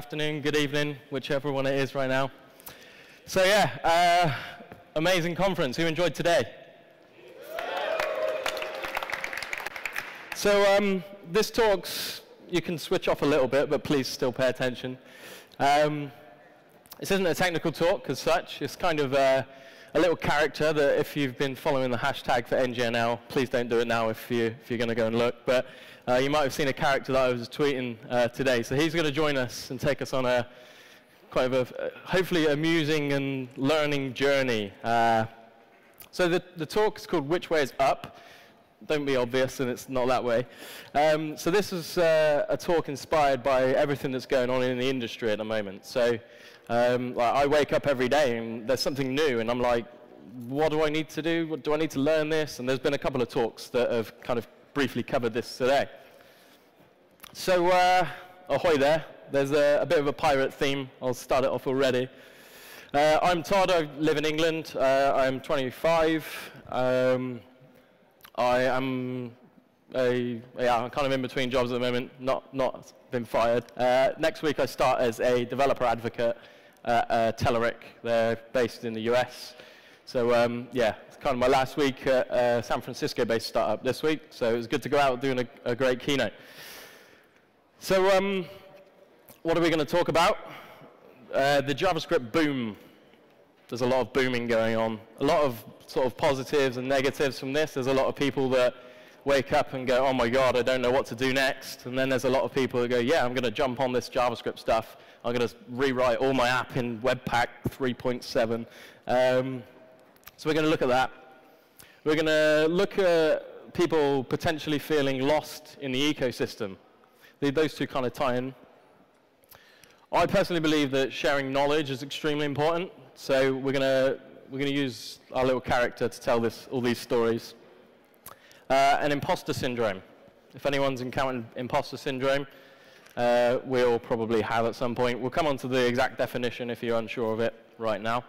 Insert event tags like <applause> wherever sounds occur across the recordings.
good afternoon, good evening, whichever one it is right now. So yeah, uh, amazing conference. Who enjoyed today? So um, this talk's, you can switch off a little bit, but please still pay attention. Um, this isn't a technical talk as such. It's kind of uh, a little character that if you've been following the hashtag for NGNL, please don't do it now if, you, if you're going to go and look. But uh, you might have seen a character that I was tweeting uh, today. So he's going to join us and take us on a quite a, hopefully amusing and learning journey. Uh, so the, the talk is called Which Way is Up? Don't be obvious, and it's not that way. Um, so this is uh, a talk inspired by everything that's going on in the industry at the moment. So um, like I wake up every day and there's something new, and I'm like, what do I need to do? What, do I need to learn this? And there's been a couple of talks that have kind of briefly covered this today. So, uh, ahoy there. There's a, a, bit of a pirate theme. I'll start it off already. Uh, I'm Todd. I live in England. Uh, I'm 25. Um, I am a, yeah, I'm kind of in between jobs at the moment, not, not been fired. Uh, next week I start as a developer advocate at uh, Telerik. They're based in the US. So um, yeah, it's kind of my last week at uh, San Francisco-based startup this week. So it was good to go out doing a, a great keynote. So um, what are we going to talk about? Uh, the JavaScript boom. There's a lot of booming going on. A lot of sort of positives and negatives from this. There's a lot of people that wake up and go, oh my God, I don't know what to do next. And then there's a lot of people that go, yeah, I'm going to jump on this JavaScript stuff. I'm going to rewrite all my app in Webpack 3.7. Um, so we're going to look at that. We're going to look at people potentially feeling lost in the ecosystem. Those two kind of tie in. I personally believe that sharing knowledge is extremely important. So we're going to we're to use our little character to tell this, all these stories. Uh, and imposter syndrome. If anyone's encountered imposter syndrome, uh, we'll probably have at some point. We'll come on to the exact definition if you're unsure of it right now.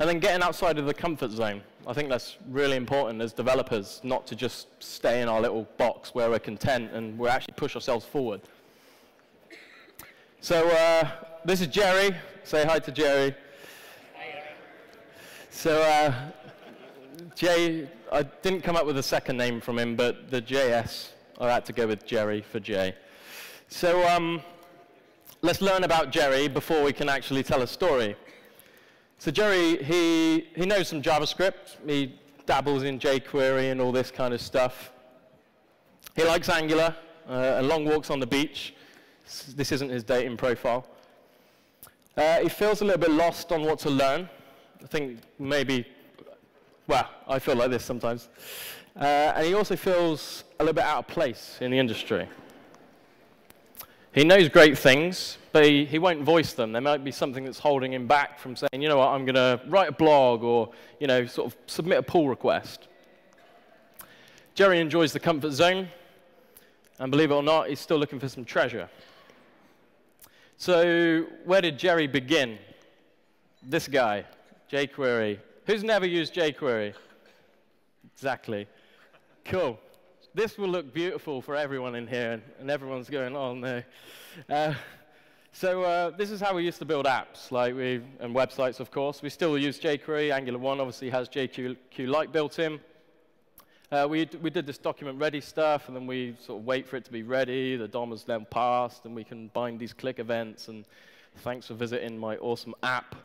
And then getting outside of the comfort zone. I think that's really important as developers, not to just stay in our little box where we're content and we actually push ourselves forward. So uh, this is Jerry. Say hi to Jerry. Hi, So uh, Jay, I didn't come up with a second name from him, but the JS, I had to go with Jerry for Jay. So um, let's learn about Jerry before we can actually tell a story. So Jerry, he, he knows some JavaScript. He dabbles in jQuery and all this kind of stuff. He likes Angular uh, and long walks on the beach. This isn't his dating profile. Uh, he feels a little bit lost on what to learn. I think maybe, well, I feel like this sometimes. Uh, and he also feels a little bit out of place in the industry. He knows great things, but he, he won't voice them. There might be something that's holding him back from saying, you know what, I'm going to write a blog or, you know, sort of submit a pull request. Jerry enjoys the comfort zone, and believe it or not, he's still looking for some treasure. So where did Jerry begin? This guy, jQuery. Who's never used jQuery? Exactly. Cool this will look beautiful for everyone in here, and, and everyone's going, oh no. Uh, so uh, this is how we used to build apps, like we, and websites, of course. We still use jQuery. Angular 1 obviously has jqLite built in. Uh, we, we did this document ready stuff, and then we sort of wait for it to be ready. The DOM is then passed, and we can bind these click events, and thanks for visiting my awesome app.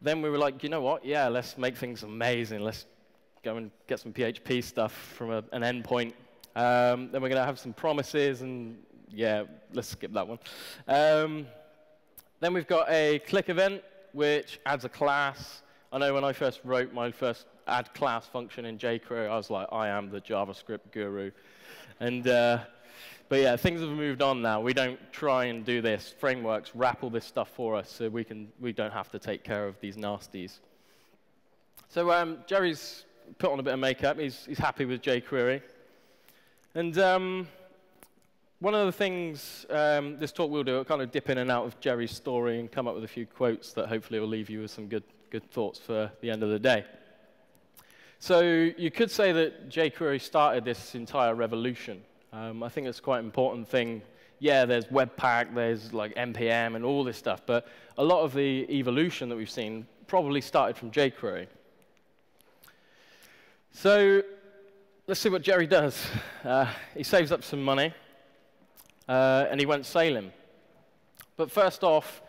Then we were like, you know what? Yeah, let's make things amazing. Let's go and get some PHP stuff from a, an endpoint. Um, then we're going to have some promises, and yeah, let's skip that one. Um, then we've got a click event, which adds a class. I know when I first wrote my first add class function in jQuery, I was like, I am the JavaScript guru. And, uh, but yeah, things have moved on now. We don't try and do this. Frameworks wrap all this stuff for us so we, can, we don't have to take care of these nasties. So um, Jerry's put on a bit of makeup. He's, he's happy with jQuery. And um, one of the things um, this talk will do, will kind of dip in and out of Jerry's story and come up with a few quotes that hopefully will leave you with some good, good thoughts for the end of the day. So you could say that jQuery started this entire revolution. Um, I think it's quite an important thing yeah, there's Webpack, there's like NPM and all this stuff, but a lot of the evolution that we've seen probably started from jQuery. So let's see what Jerry does. Uh, he saves up some money, uh, and he went sailing. But first off,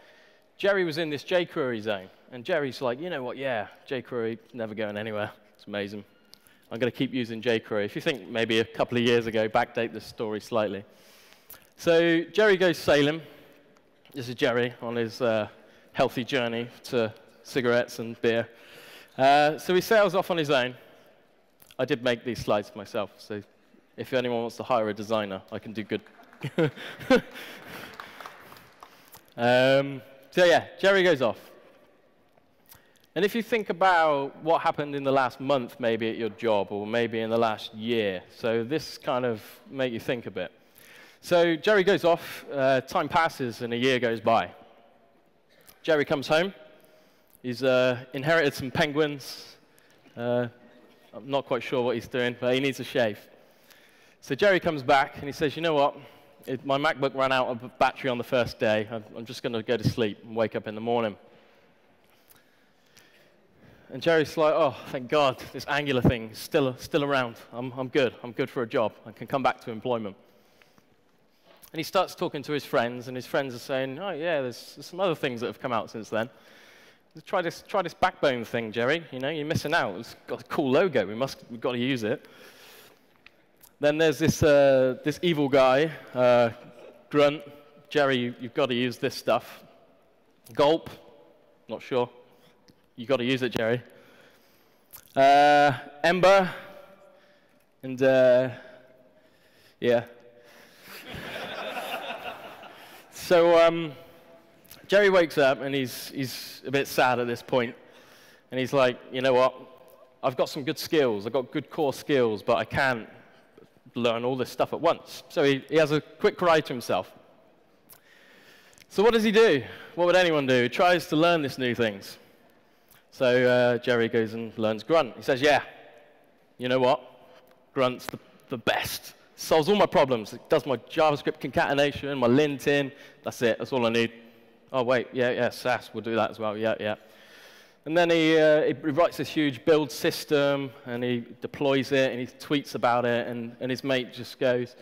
Jerry was in this jQuery zone. And Jerry's like, you know what, yeah, jQuery, never going anywhere. It's amazing. I'm going to keep using jQuery. If you think maybe a couple of years ago, backdate this story slightly. So Jerry goes sailing. This is Jerry on his uh, healthy journey to cigarettes and beer. Uh, so he sails off on his own. I did make these slides myself, so if anyone wants to hire a designer, I can do good. <laughs> um, so yeah, Jerry goes off. And if you think about what happened in the last month, maybe at your job, or maybe in the last year, so this kind of make you think a bit. So Jerry goes off, uh, time passes, and a year goes by. Jerry comes home. He's uh, inherited some penguins. Uh, I'm not quite sure what he's doing, but he needs a shave. So Jerry comes back, and he says, you know what? It, my MacBook ran out of battery on the first day. I'm, I'm just going to go to sleep and wake up in the morning. And Jerry's like, oh, thank God, this Angular thing is still, still around. I'm, I'm good. I'm good for a job. I can come back to employment. And he starts talking to his friends, and his friends are saying, oh, yeah, there's, there's some other things that have come out since then. Try this, try this backbone thing, Jerry. You know, you're missing out. It's got a cool logo. We must, we've got to use it. Then there's this, uh, this evil guy, uh, Grunt. Jerry, you, you've got to use this stuff. Gulp, not sure. You've got to use it, Jerry. Uh, Ember, and uh, yeah. <laughs> so um, Jerry wakes up and he's, he's a bit sad at this point, and he's like, you know what? I've got some good skills. I've got good core skills, but I can't learn all this stuff at once. So he, he has a quick cry to himself. So what does he do? What would anyone do? He tries to learn these new things. So uh, Jerry goes and learns Grunt. He says, yeah, you know what? Grunt's the, the best. Solves all my problems. It does my JavaScript concatenation, my linting. That's it. That's all I need. Oh, wait. Yeah, yeah, Sass will do that as well. Yeah, yeah. And then he, uh, he writes this huge build system, and he deploys it, and he tweets about it, and, and his mate just goes,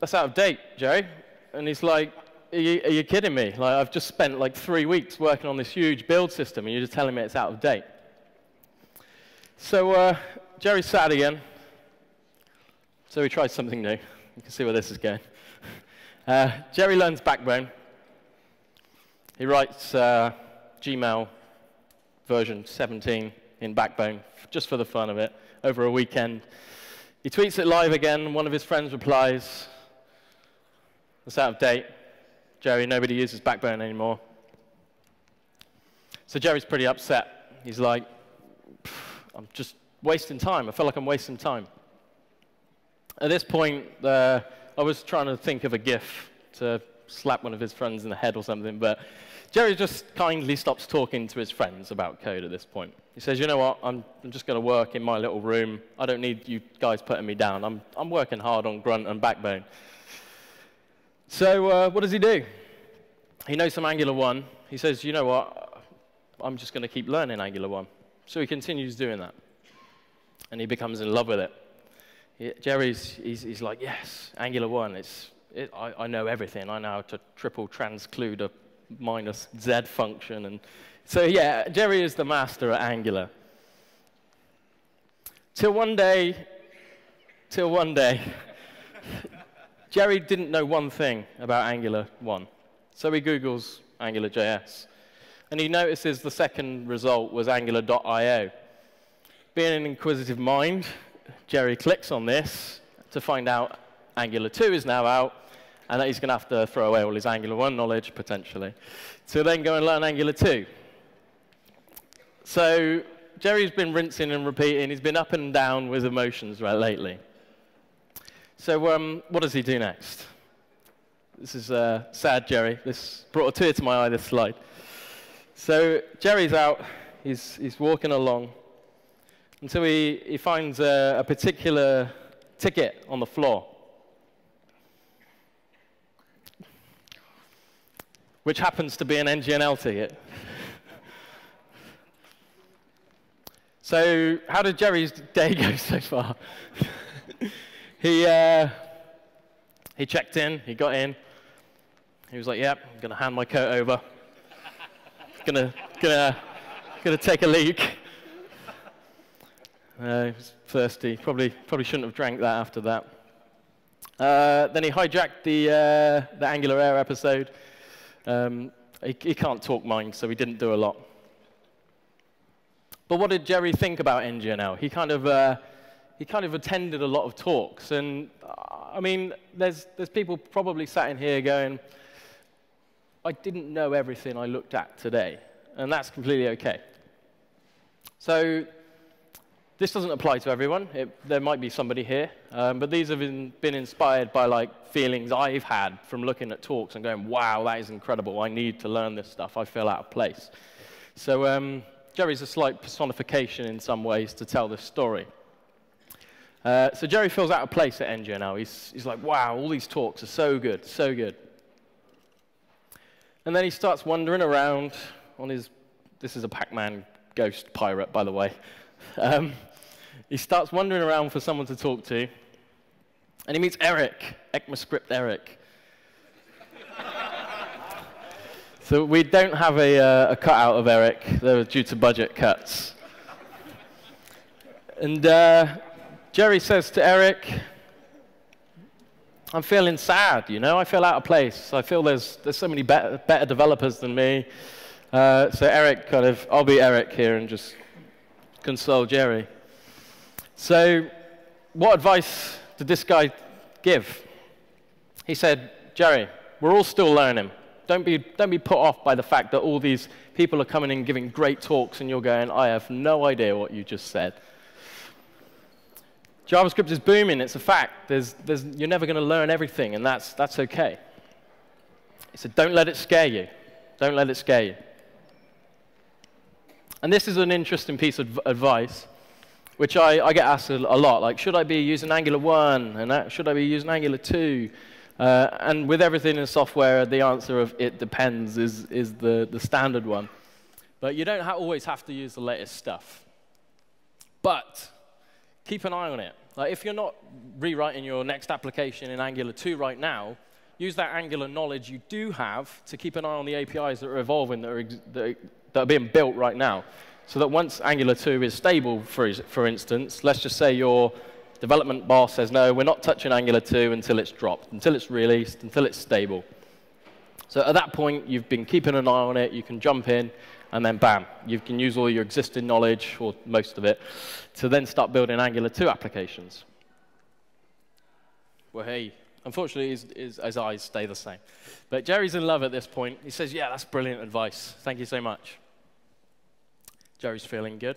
that's out of date, Jerry. And he's like, are you, are you kidding me? Like, I've just spent like three weeks working on this huge build system, and you're just telling me it's out of date. So uh, Jerry's sad again. So he tries something new. You can see where this is going. <laughs> Uh, Jerry learns Backbone. He writes uh, Gmail version 17 in Backbone just for the fun of it over a weekend. He tweets it live again. One of his friends replies, It's out of date. Jerry, nobody uses Backbone anymore. So Jerry's pretty upset. He's like, I'm just wasting time. I feel like I'm wasting time. At this point, uh, I was trying to think of a GIF to slap one of his friends in the head or something, but Jerry just kindly stops talking to his friends about code at this point. He says, you know what, I'm, I'm just going to work in my little room. I don't need you guys putting me down. I'm, I'm working hard on Grunt and Backbone. So uh, what does he do? He knows some Angular 1. He says, you know what, I'm just going to keep learning Angular 1. So he continues doing that. And he becomes in love with it. He, Jerry's he's, he's, like, yes, Angular 1, it's, it, I, I, know everything. I know how to triple transclude a minus Z function. And so, yeah, Jerry is the master at Angular. Till one day, till one day, <laughs> Jerry didn't know one thing about Angular 1. So he Googles AngularJS. And he notices the second result was Angular.io. Being an inquisitive mind, Jerry clicks on this to find out Angular 2 is now out, and that he's going to have to throw away all his Angular 1 knowledge, potentially, to then go and learn Angular 2. So Jerry's been rinsing and repeating. He's been up and down with emotions right lately. So um, what does he do next? This is uh, sad, Jerry. This brought a tear to my eye, this slide. So Jerry's out. He's, he's walking along until he, he finds a, a particular ticket on the floor. Which happens to be an NGNL ticket. <laughs> so, how did Jerry's day go <laughs> so far? <laughs> he, uh, he checked in, he got in. He was like, Yep, I'm going to hand my coat over. gonna, gonna, gonna take a leak. Uh, he was thirsty. Probably, probably shouldn't have drank that after that. Uh, then he hijacked the, uh, the Angular Air episode. Um, he, he, can't talk mind, so he didn't do a lot. But what did Jerry think about NGNL? He kind of, uh, he kind of attended a lot of talks. And I mean, there's, there's people probably sat in here going, I didn't know everything I looked at today. And that's completely okay. So this doesn't apply to everyone. It, there might be somebody here, um, but these have been, been inspired by like feelings I've had from looking at talks and going, "Wow, that is incredible! I need to learn this stuff. I feel out of place." So um, Jerry's a slight personification in some ways to tell this story. Uh, so Jerry feels out of place at NGNL. He's, he's like, "Wow, all these talks are so good, so good." And then he starts wandering around on his. This is a Pac-Man ghost pirate, by the way. Um, he starts wandering around for someone to talk to, and he meets Eric, ECMAScript Eric. <laughs> so we don't have a, uh, a cutout of Eric, they were due to budget cuts. And uh, Jerry says to Eric, I'm feeling sad, you know, I feel out of place. I feel there's, there's so many better, better developers than me. Uh, so Eric kind of, I'll be Eric here and just console Jerry. So, what advice did this guy give? He said, Jerry, we're all still learning. Don't be, don't be put off by the fact that all these people are coming in giving great talks and you're going, I have no idea what you just said. JavaScript is booming, it's a fact. There's, there's, you're never going to learn everything, and that's, that's okay. He said, don't let it scare you. Don't let it scare you. And this is an interesting piece of advice which I, I get asked a, lot, like, should I be using Angular 1? And that, should I be using Angular 2? Uh, and with everything in software, the answer of it depends is, is the, the standard one. But you don't ha always have to use the latest stuff. But keep an eye on it. Like, if you're not rewriting your next application in Angular 2 right now, use that Angular knowledge you do have to keep an eye on the APIs that are evolving, that are, that are being built right now so that once Angular 2 is stable, for, for instance, let's just say your development bar says, no, we're not touching Angular 2 until it's dropped, until it's released, until it's stable. So at that point, you've been keeping an eye on it, you can jump in, and then bam, you can use all your existing knowledge, or most of it, to then start building Angular 2 applications. Well, hey, unfortunately, his, his, his eyes stay the same. But Jerry's in love at this point. He says, yeah, that's brilliant advice. Thank you so much. Jerry's feeling good.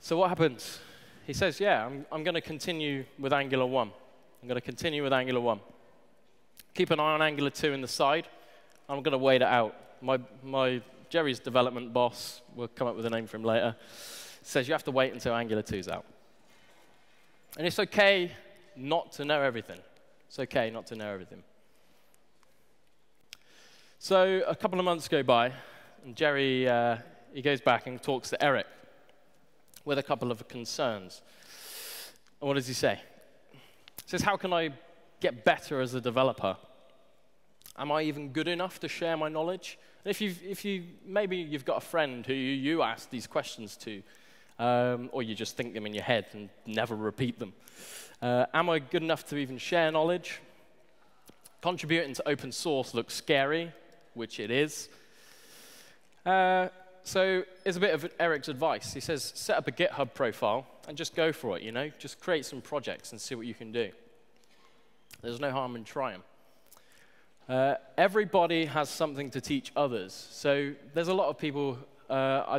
So what happens? He says, yeah, I'm, I'm going to continue with Angular 1. I'm going to continue with Angular 1. Keep an eye on Angular 2 in the side. I'm going to wait it out. My, my Jerry's development boss, we'll come up with a name for him later, says you have to wait until Angular 2's out. And it's okay not to know everything. It's okay not to know everything. So a couple of months go by, and Jerry uh, he goes back and talks to Eric with a couple of concerns. And what does he say? He says, How can I get better as a developer? Am I even good enough to share my knowledge? And if, you if you, maybe you've got a friend who you, you ask these questions to, um, or you just think them in your head and never repeat them. Uh, am I good enough to even share knowledge? Contributing to open source looks scary, which it is. Uh, so it's a bit of Eric's advice. He says, set up a GitHub profile and just go for it, you know? Just create some projects and see what you can do. There's no harm in trying. Uh, everybody has something to teach others. So there's a lot of people, uh,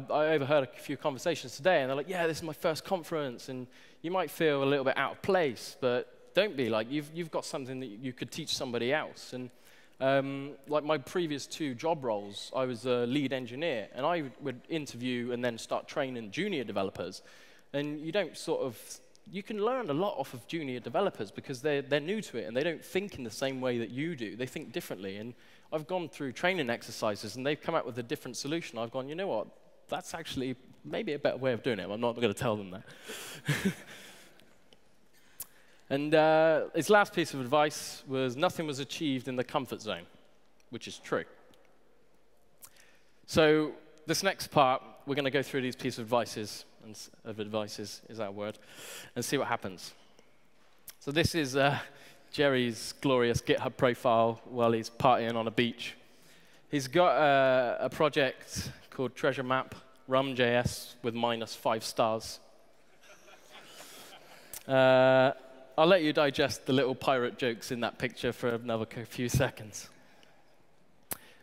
I, I, overheard a few conversations today, and they're like, yeah, this is my first conference, and you might feel a little bit out of place, but don't be. Like, you've, you've got something that you could teach somebody else. And um, like my previous two job roles, I was a lead engineer, and I would interview and then start training junior developers. And you don't sort of, you can learn a lot off of junior developers because they're, they're new to it and they don't think in the same way that you do. They think differently. And I've gone through training exercises and they've come up with a different solution. I've gone, you know what? That's actually maybe a better way of doing it. I'm not going to tell them that. <laughs> and uh, his last piece of advice was nothing was achieved in the comfort zone, which is true. So this next part, we're going to go through these pieces of advices, and, of advices is that word, and see what happens. So this is uh, Jerry's glorious GitHub profile while he's partying on a beach. He's got uh, a project called Treasure Map Rum.js with minus five stars. Uh, I'll let you digest the little pirate jokes in that picture for another few seconds.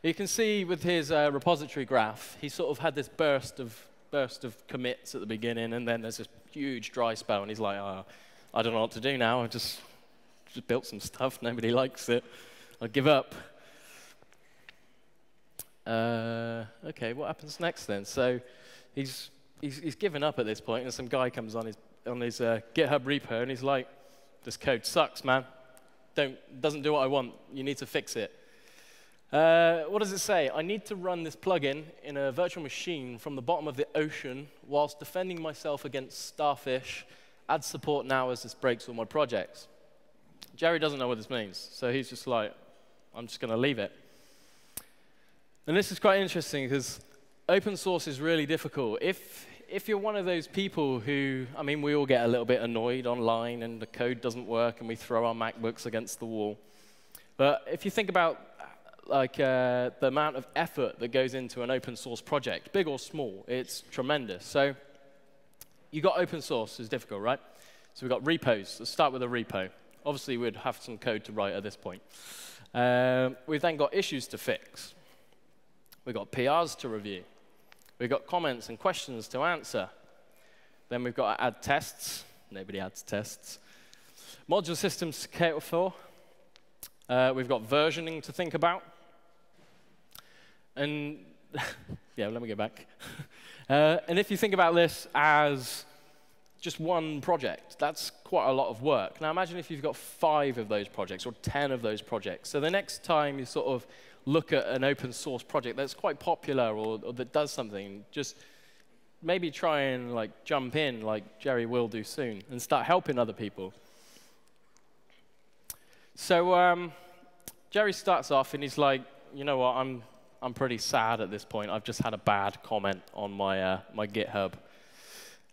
You can see with his uh, repository graph, he sort of had this burst of, burst of commits at the beginning, and then there's this huge dry spell, and he's like, oh, I don't know what to do now. I just, just built some stuff. Nobody likes it. I'll give up. Uh, okay, what happens next then? So he's, he's, he's given up at this point, and some guy comes on his, on his uh, GitHub repo, and he's like, this code sucks, man. Don't, doesn't do what I want. You need to fix it. Uh, what does it say? I need to run this plugin in a virtual machine from the bottom of the ocean whilst defending myself against starfish. Add support now as this breaks all my projects. Jerry doesn't know what this means, so he's just like, I'm just going to leave it. And this is quite interesting because open source is really difficult. If, if you're one of those people who, I mean, we all get a little bit annoyed online and the code doesn't work and we throw our MacBooks against the wall. But if you think about like uh, the amount of effort that goes into an open source project, big or small, it's tremendous. So you got open source is difficult, right? So we've got repos. Let's start with a repo. Obviously, we'd have some code to write at this point. Um, we've then got issues to fix. We've got PRs to review. We've got comments and questions to answer. Then we've got to add tests. Nobody adds tests. Module systems to cater for. Uh, we've got versioning to think about. And <laughs> yeah, let me go back. <laughs> uh, and if you think about this as just one project, that's quite a lot of work. Now imagine if you've got five of those projects or 10 of those projects. So the next time you sort of look at an open source project that's quite popular or, or that does something, just maybe try and like jump in like Jerry will do soon and start helping other people. So um, Jerry starts off and he's like, you know what, I'm I'm pretty sad at this point. I've just had a bad comment on my, uh, my GitHub.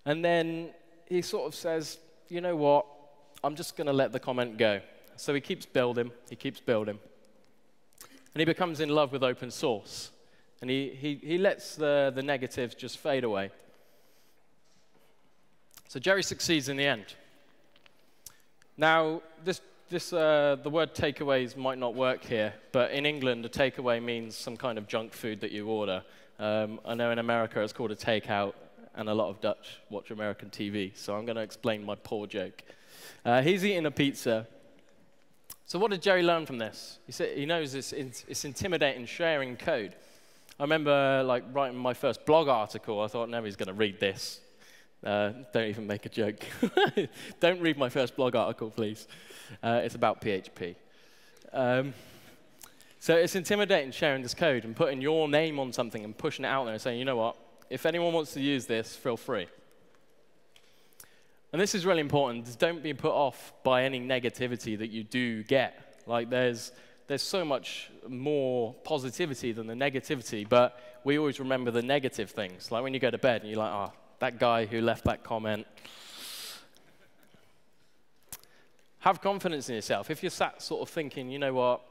And then he sort of says, you know what? I'm just going to let the comment go. So he keeps building, he keeps building. And he becomes in love with open source. And he, he, he lets the, the negatives just fade away. So Jerry succeeds in the end. Now, this this, uh, the word takeaways might not work here, but in England, a takeaway means some kind of junk food that you order. Um, I know in America it's called a takeout, and a lot of Dutch watch American TV, so I'm going to explain my poor joke. Uh, he's eating a pizza. So what did Jerry learn from this? He, said, he knows it's, it's intimidating sharing code. I remember like writing my first blog article. I thought, nobody's going to read this. Uh, don't even make a joke. <laughs> don't read my first blog article, please. Uh, it's about PHP. Um, so it's intimidating sharing this code and putting your name on something and pushing it out there and saying, you know what, if anyone wants to use this, feel free. And this is really important. Don't be put off by any negativity that you do get. Like there's, there's so much more positivity than the negativity, but we always remember the negative things. Like when you go to bed and you're like, oh, that guy who left that comment, Have confidence in yourself. If you're sat sort of thinking, you know what,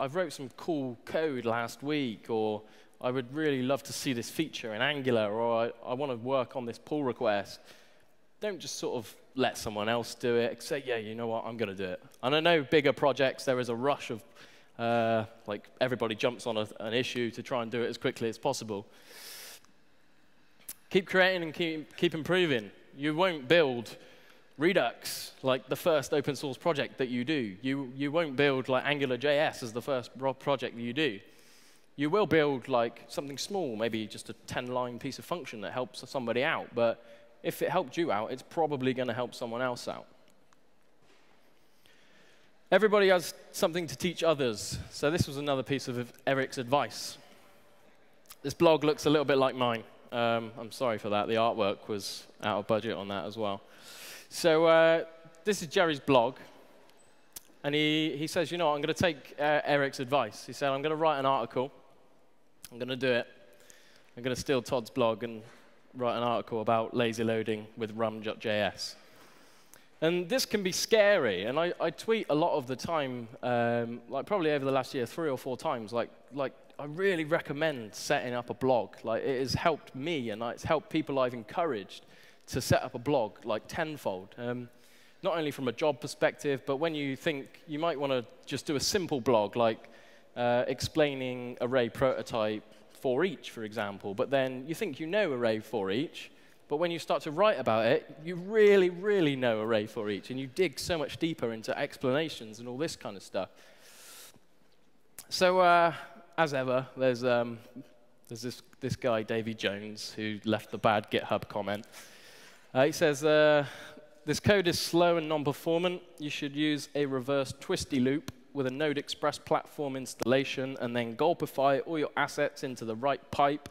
I've wrote some cool code last week, or I would really love to see this feature in Angular, or I, I want to work on this pull request, don't just sort of let someone else do it. Say, yeah, you know what, I'm going to do it. And I know bigger projects, there is a rush of, uh, like, everybody jumps on a, an issue to try and do it as quickly as possible. Keep creating and keep, keep improving. You won't build Redux, like the first open source project that you do. You, you won't build like AngularJS as the first project that you do. You will build like something small, maybe just a 10-line piece of function that helps somebody out. But if it helped you out, it's probably going to help someone else out. Everybody has something to teach others. So this was another piece of Eric's advice. This blog looks a little bit like mine. Um, I'm sorry for that. The artwork was out of budget on that as well. So uh, this is Jerry's blog. And he, he says, you know what, I'm going to take uh, Eric's advice. He said, I'm going to write an article. I'm going to do it. I'm going to steal Todd's blog and write an article about lazy loading with rum.js. And this can be scary, and I, I tweet a lot of the time, um, like probably over the last year, three or four times, like, like I really recommend setting up a blog. Like it has helped me, and it's helped people I've encouraged to set up a blog like tenfold. Um, not only from a job perspective, but when you think you might want to just do a simple blog like uh, explaining array prototype for each, for example, but then you think you know array for each, but when you start to write about it, you really, really know array for each, and you dig so much deeper into explanations and all this kind of stuff. So, uh, as ever, there's, um, there's this, this guy, Davy Jones, who left the bad GitHub comment. Uh, he says, uh, this code is slow and non-performant. You should use a reverse twisty loop with a Node Express platform installation and then gulpify all your assets into the right pipe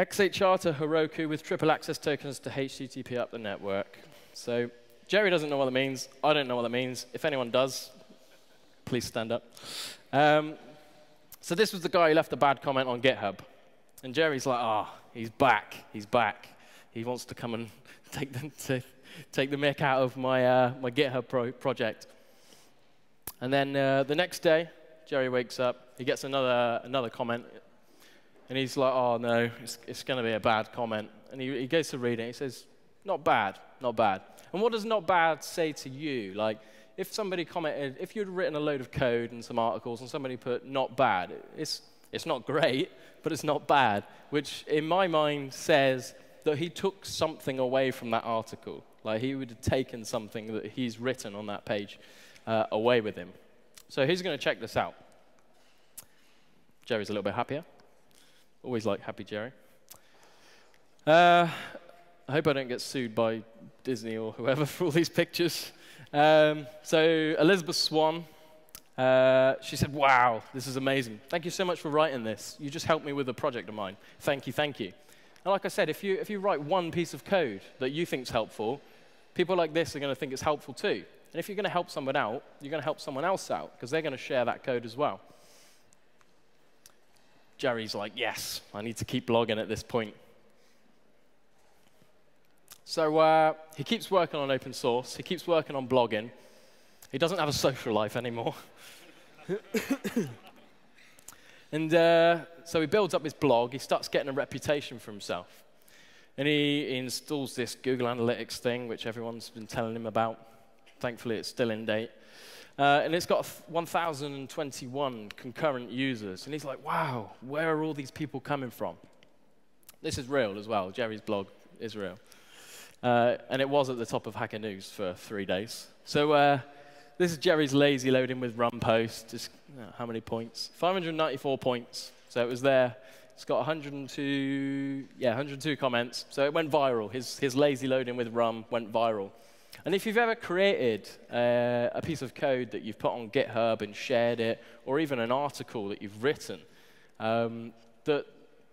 XHR to Heroku with triple access tokens to HTTP up the network. So Jerry doesn't know what that means. I don't know what that means. If anyone does, please stand up. Um, so this was the guy who left a bad comment on GitHub. And Jerry's like, ah, oh, he's back. He's back. He wants to come and <laughs> take the, take the mick out of my, uh, my GitHub pro project. And then uh, the next day, Jerry wakes up. He gets another, another comment and he's like, oh, no, it's, it's going to be a bad comment. And he, he goes to read it. He says, not bad, not bad. And what does not bad say to you? Like, if somebody commented, if you'd written a load of code and some articles and somebody put not bad, it's, it's not great, but it's not bad, which in my mind says that he took something away from that article. Like he would have taken something that he's written on that page uh, away with him. So he's going to check this out. Jerry's a little bit happier. Always like Happy Jerry. Uh, I hope I don't get sued by Disney or whoever <laughs> for all these pictures. Um, so Elizabeth Swann, uh, she said, wow, this is amazing. Thank you so much for writing this. You just helped me with a project of mine. Thank you, thank you. And like I said, if you, if you write one piece of code that you think is helpful, people like this are going to think it's helpful too. And if you're going to help someone out, you're going to help someone else out because they're going to share that code as well. Jerry's like, yes, I need to keep blogging at this point. So uh, he keeps working on open source. He keeps working on blogging. He doesn't have a social life anymore. <coughs> and uh, so he builds up his blog. He starts getting a reputation for himself. And he, installs this Google Analytics thing, which everyone's been telling him about. Thankfully, it's still in date. Uh, and it's got 1,021 concurrent users. And he's like, wow, where are all these people coming from? This is real as well. Jerry's blog is real. Uh, and it was at the top of Hacker News for three days. So uh, this is Jerry's lazy loading with run post. Just, how many points? 594 points. So it was there. It's got 102, yeah, 102 comments. So it went viral. His, his lazy loading with rum went viral. And if you've ever created uh, a piece of code that you've put on GitHub and shared it, or even an article that you've written um, that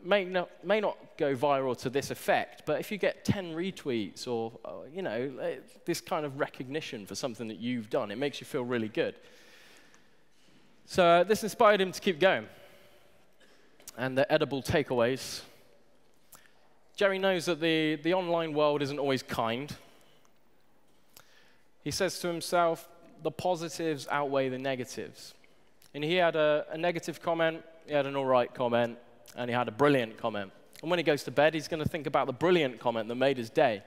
may not, may not go viral to this effect, but if you get 10 retweets or, uh, you know, uh, this kind of recognition for something that you've done, it makes you feel really good. So uh, this inspired him to keep going. And the edible takeaways. Jerry knows that the, the online world isn't always kind. He says to himself, the positives outweigh the negatives. And he had a, a negative comment, he had an all right comment, and he had a brilliant comment. And when he goes to bed, he's going to think about the brilliant comment that made his day.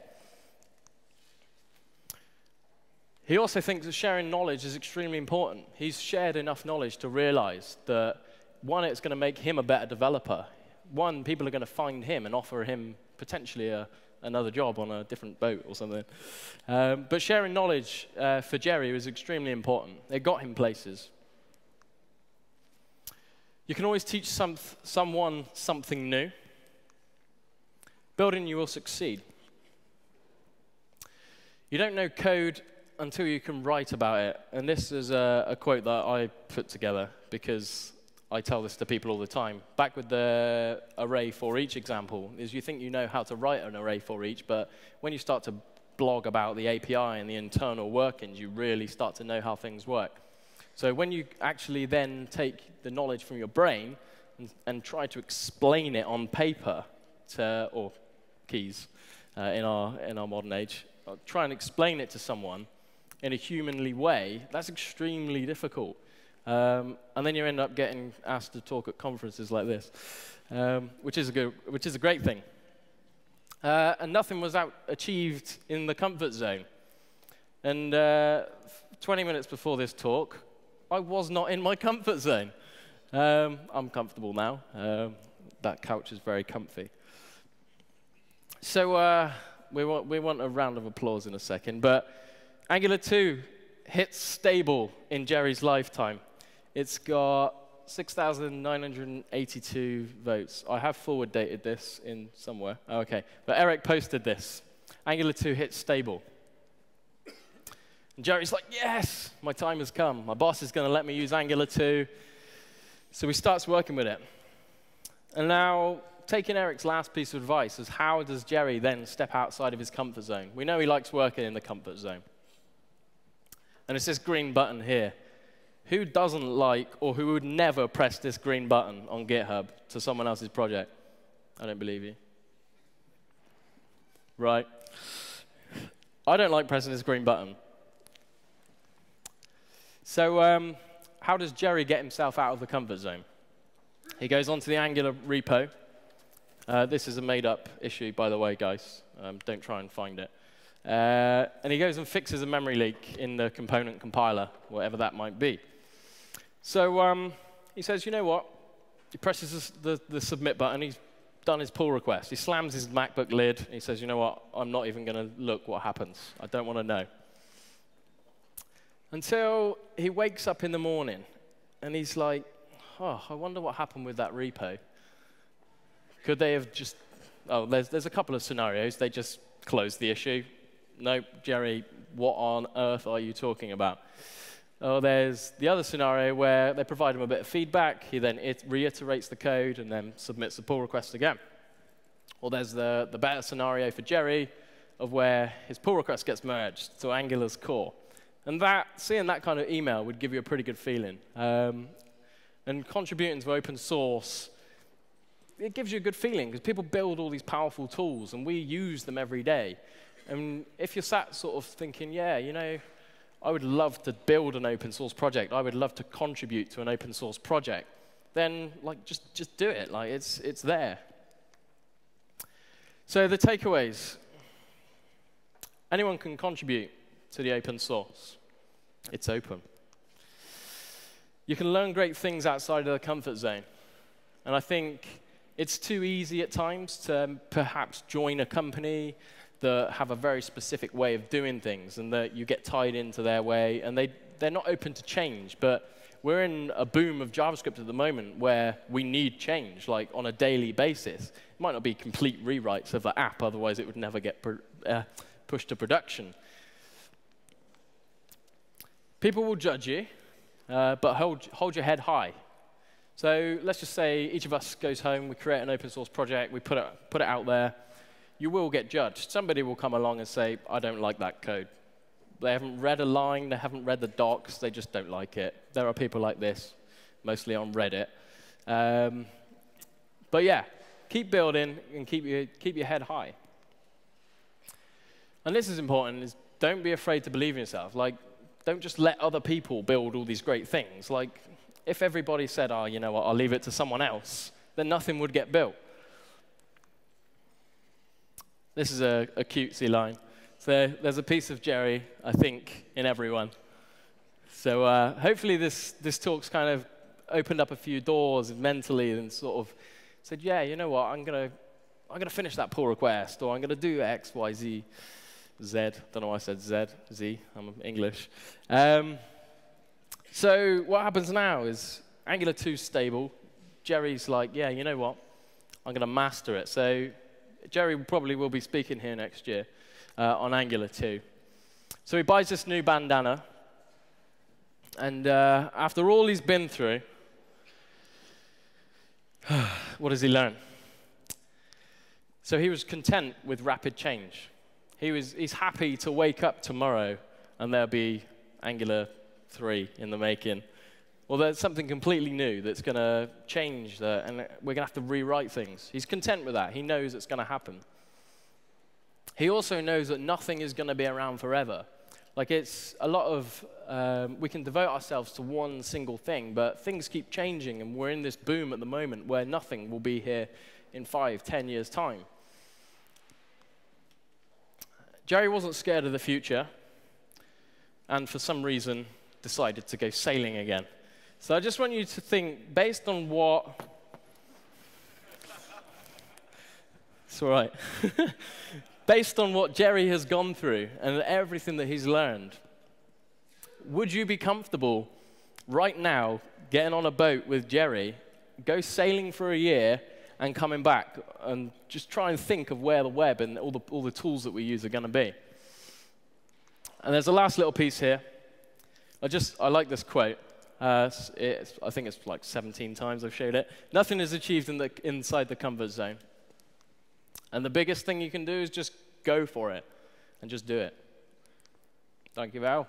He also thinks that sharing knowledge is extremely important. He's shared enough knowledge to realize that, one, it's going to make him a better developer. One, people are going to find him and offer him potentially a, another job on a different boat or something. Um, but sharing knowledge uh, for Jerry was extremely important. It got him places. You can always teach some, someone something new. Building, you will succeed. You don't know code until you can write about it. And this is a, a quote that I put together because I tell this to people all the time. Back with the array for each example, is you think you know how to write an array for each, but when you start to blog about the API and the internal workings, you really start to know how things work. So when you actually then take the knowledge from your brain and, and try to explain it on paper to, or keys uh, in, our, in our modern age, uh, try and explain it to someone in a humanly way, that's extremely difficult. Um, and then you end up getting asked to talk at conferences like this, um, which, is a good, which is a great thing. Uh, and nothing was out achieved in the comfort zone. And uh, 20 minutes before this talk, I was not in my comfort zone. Um, I'm comfortable now. Um, that couch is very comfy. So uh, we, want, we want a round of applause in a second. But Angular 2 hits stable in Jerry's lifetime. It's got 6,982 votes. I have forward dated this in somewhere. Oh, okay. But Eric posted this. Angular 2 hits stable. And Jerry's like, yes, my time has come. My boss is going to let me use Angular 2. So he starts working with it. And now, taking Eric's last piece of advice is how does Jerry then step outside of his comfort zone? We know he likes working in the comfort zone. And it's this green button here. Who doesn't like or who would never press this green button on GitHub to someone else's project? I don't believe you. Right. I don't like pressing this green button. So, um, how does Jerry get himself out of the comfort zone? He goes onto the Angular repo. Uh, this is a made up issue, by the way, guys. Um, don't try and find it. Uh, and he goes and fixes a memory leak in the component compiler, whatever that might be. So um, he says, you know what? He presses the, the submit button. He's done his pull request. He slams his MacBook lid. he says, you know what? I'm not even going to look what happens. I don't want to know. Until he wakes up in the morning and he's like, oh, I wonder what happened with that repo. Could they have just, oh, there's, there's a couple of scenarios. They just closed the issue. No, Jerry, what on earth are you talking about? Or there's the other scenario where they provide him a bit of feedback, he then reiterates the code and then submits the pull request again. Or there's the, the better scenario for Jerry of where his pull request gets merged to Angular's core. And that, seeing that kind of email would give you a pretty good feeling. Um, and contributing to open source, it gives you a good feeling because people build all these powerful tools and we use them every day. And if you're sat sort of thinking, yeah, you know, I would love to build an open source project. I would love to contribute to an open source project. Then, like, just, just do it. Like, it's, it's there. So the takeaways. Anyone can contribute to the open source. It's open. You can learn great things outside of the comfort zone. And I think it's too easy at times to um, perhaps join a company that have a very specific way of doing things and that you get tied into their way and they, they're not open to change. But we're in a boom of JavaScript at the moment where we need change, like on a daily basis. It might not be complete rewrites of the app, otherwise it would never get uh, pushed to production. People will judge you, uh, but hold, hold your head high. So let's just say each of us goes home, we create an open source project, we put it, put it out there, you will get judged. Somebody will come along and say, I don't like that code. They haven't read a line, they haven't read the docs, they just don't like it. There are people like this, mostly on Reddit. Um, but yeah, keep building and keep your, keep your head high. And this is important, is don't be afraid to believe in yourself. Like, don't just let other people build all these great things. Like, if everybody said, oh, you know what, I'll leave it to someone else, then nothing would get built. This is a, a cutesy line. So there's a piece of Jerry, I think, in everyone. So uh, hopefully this, this talk's kind of opened up a few doors mentally and sort of said, yeah, you know what, I'm going to I'm gonna finish that pull request, or I'm going to do X, Y, Z, Z. Don't know why I said Z, Z. I'm English. Um, so what happens now is Angular 2 stable. Jerry's like, yeah, you know what, I'm going to master it. So Jerry probably will be speaking here next year uh, on Angular 2. So he buys this new bandana, and uh, after all he's been through, <sighs> what does he learn? So he was content with rapid change. He was, he's happy to wake up tomorrow and there'll be Angular 3 in the making. Well, there's something completely new that's going to change that, and we're going to have to rewrite things. He's content with that. He knows it's going to happen. He also knows that nothing is going to be around forever. Like, it's a lot of, um, we can devote ourselves to one single thing, but things keep changing, and we're in this boom at the moment where nothing will be here in five, ten years' time. Jerry wasn't scared of the future, and for some reason decided to go sailing again. So I just want you to think, based on what. It's all right. <laughs> based on what Jerry has gone through and everything that he's learned, would you be comfortable right now getting on a boat with Jerry, go sailing for a year, and coming back and just try and think of where the web and all the, all the tools that we use are going to be. And there's a last little piece here. I just, I like this quote. Uh, I think it's like 17 times I've showed it. Nothing is achieved in the, inside the comfort zone. And the biggest thing you can do is just go for it and just do it. Thank you, Val.